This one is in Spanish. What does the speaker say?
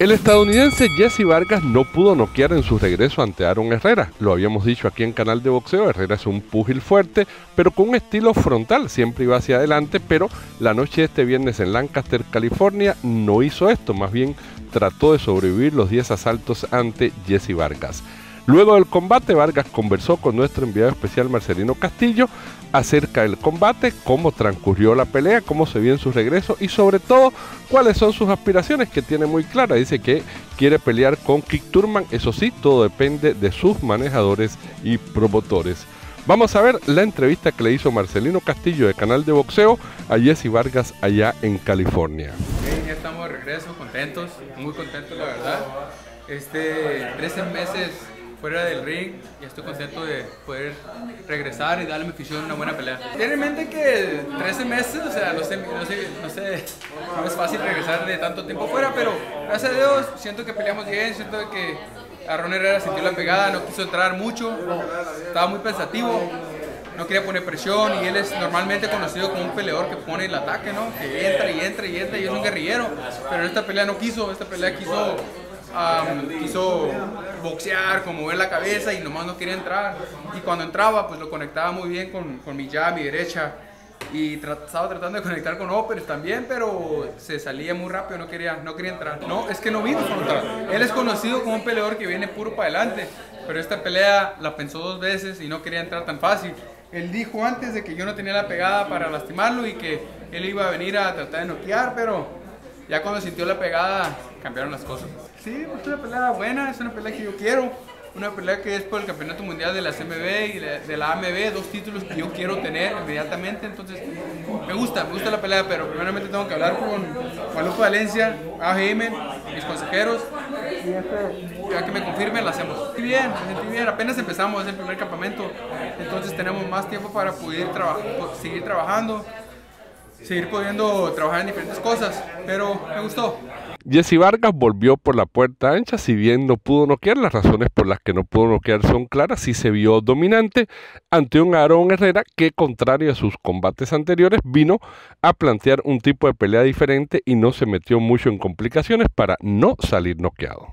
El estadounidense Jesse Vargas no pudo noquear en su regreso ante Aaron Herrera. Lo habíamos dicho aquí en Canal de Boxeo, Herrera es un púgil fuerte, pero con un estilo frontal, siempre iba hacia adelante, pero la noche de este viernes en Lancaster, California, no hizo esto, más bien trató de sobrevivir los 10 asaltos ante Jesse Vargas. Luego del combate, Vargas conversó con nuestro enviado especial Marcelino Castillo acerca del combate, cómo transcurrió la pelea, cómo se vio en su regreso y sobre todo cuáles son sus aspiraciones que tiene muy clara. Dice que quiere pelear con Kick Turman, eso sí, todo depende de sus manejadores y promotores. Vamos a ver la entrevista que le hizo Marcelino Castillo de Canal de Boxeo a Jesse Vargas allá en California. ya estamos de regreso, contentos, muy contentos la verdad. Este, 13 meses fuera del ring y estoy contento de poder regresar y darle mi afición una buena pelea. Tiene en mente que 13 meses, o sea, no sé, no sé, no sé, no es fácil regresar de tanto tiempo fuera, pero gracias a Dios siento que peleamos bien, siento que Aaron Herrera sintió la pegada, no quiso entrar mucho, estaba muy pensativo, no quería poner presión y él es normalmente conocido como un peleador que pone el ataque, ¿no? Que entra y entra y entra y es un guerrillero, pero en esta pelea no quiso, esta pelea quiso quiso boxear, como mover la cabeza y nomás no quería entrar. Y cuando entraba, pues lo conectaba muy bien con, con mi jab, mi derecha. Y estaba tratando de conectar con Operes también, pero se salía muy rápido, no quería, no quería entrar. No, es que no vino a Él es conocido como un peleador que viene puro para adelante, pero esta pelea la pensó dos veces y no quería entrar tan fácil. Él dijo antes de que yo no tenía la pegada para lastimarlo y que él iba a venir a tratar de noquear, pero ya cuando sintió la pegada cambiaron las cosas. Sí, pues es una pelea buena, es una pelea que yo quiero. Una pelea que es por el Campeonato Mundial de la CMB y de, la AMB, dos títulos que yo quiero tener inmediatamente. Entonces, me gusta, me gusta la pelea, pero primeramente tengo que hablar con Guadalupe Valencia, AGM, mis consejeros, ya que me confirmen, la hacemos. Estoy bien, me sentí bien, apenas empezamos, es el primer campamento, entonces tenemos más tiempo para poder seguir trabajando, seguir pudiendo trabajar en diferentes cosas, pero me gustó. Jesse Vargas volvió por la puerta ancha, si bien no pudo noquear, las razones por las que no pudo noquear son claras, sí se vio dominante ante un Aaron Herrera que, contrario a sus combates anteriores, vino a plantear un tipo de pelea diferente y no se metió mucho en complicaciones para no salir noqueado.